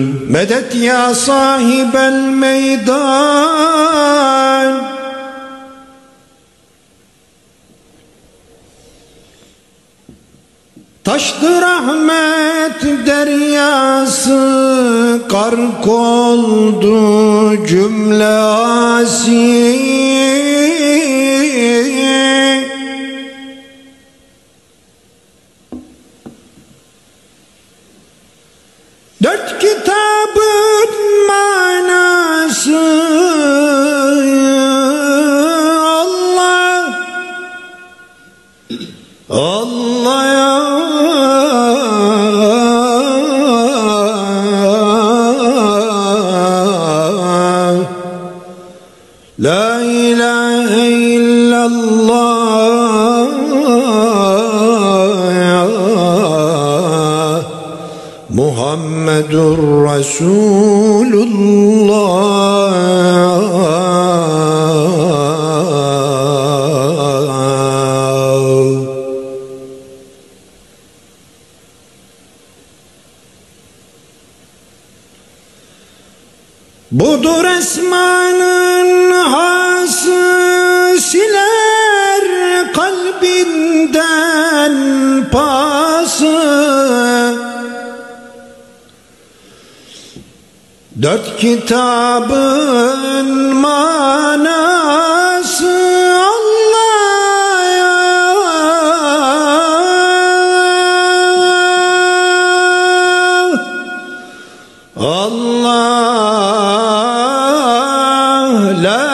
Medet ya sahibel meydan. Taştı rahmet deryası Kark oldu cümle asi Dört kitabın manası Allah Allah ya La ilahe illallah Muhammedur Resulullah. Budur esmanın hası siler kalbinden Dört kitabın manası Allah Allah La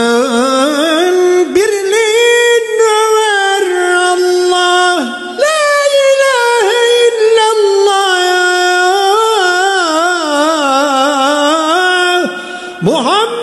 Muhammed